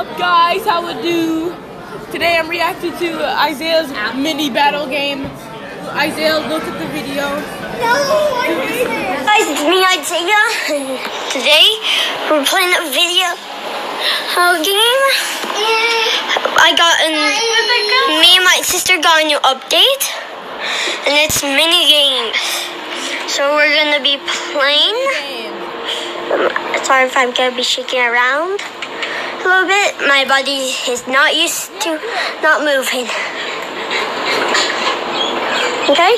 up, guys? How it do? Today I'm reacting to Isaiah's mini battle game. Isaiah, look at the video. No idea! Guys, it's me, Isaiah. Today, we're playing a video uh, game. I got an, me and my sister got a new update, and it's mini games. So we're gonna be playing. Sorry if I'm gonna be shaking around My body is not used to not moving. Okay,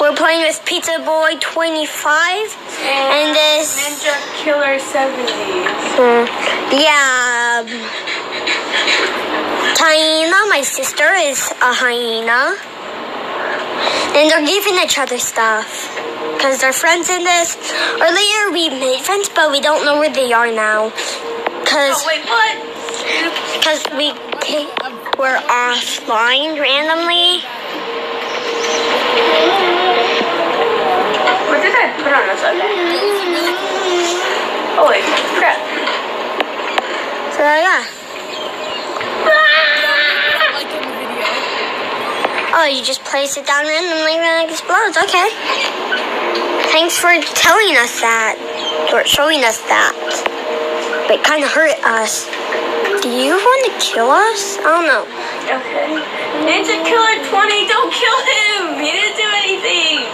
we're playing with Pizza Boy 25 and this. Ninja Killer 70. Hmm, yeah. Hyena, my sister, is a hyena. And they're giving each other stuff. Because they're friends in this. Earlier we made friends, but we don't know where they are now. Because Oh, wait, what? Because we were offline randomly. What did I put on this other? Holy crap. So yeah. Oh, you just place it down randomly and it explodes. Okay. Thanks for telling us that. Or showing us that. But it kind of hurt us. Do you want to kill us? I don't know. Okay. Ninja Killer 20, don't kill him! He didn't do anything!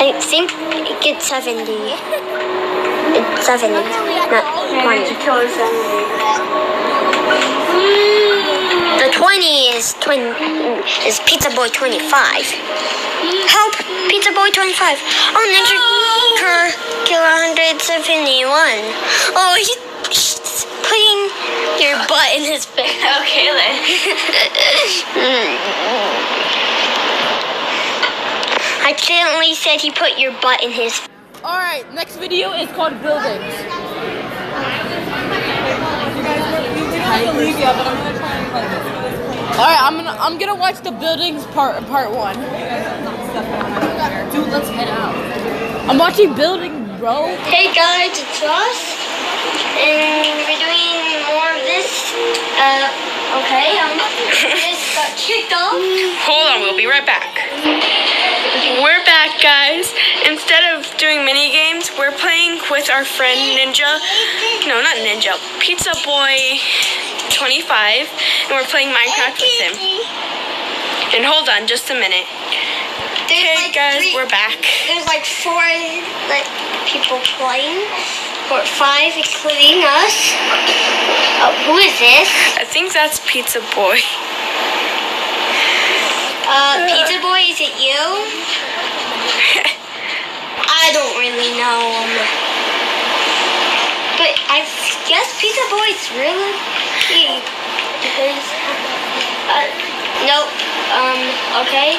I think it gets 70. It's 70, not 20. Ninja Killer 70. The 20 is twin is Pizza Boy 25. Help, Pizza Boy 25. Oh, Ninja Killer 171. Oh, your butt in his face. Okay then. I accidentally said he put your butt in his. Alright, next video is called Buildings. Alright, I'm gonna I'm gonna watch the buildings part part one. Dude, let's head out. I'm watching building, bro. Hey guys, it's us, and we're doing more of this. Uh, okay, um, this got kicked off. Hold on, we'll be right back. We're back, guys. Instead of doing mini games, we're playing with our friend Ninja. No, not Ninja. Pizza Boy 25, and we're playing Minecraft with him. And hold on, just a minute. There's Okay, like guys, three- we're back. There's like four like people playing, or five including us. Oh, who is this? I think that's Pizza Boy. Uh, Pizza Boy, is it you? I don't really know. But I guess Pizza Boy's really he. Uh, nope. Um. Okay.